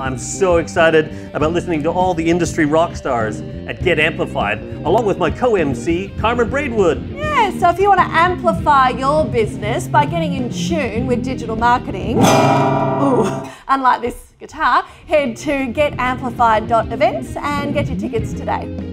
I'm so excited about listening to all the industry rock stars at Get Amplified, along with my co MC, Carmen Braidwood. Yeah, so if you want to amplify your business by getting in tune with digital marketing, ooh, unlike this guitar, head to getamplified.events and get your tickets today.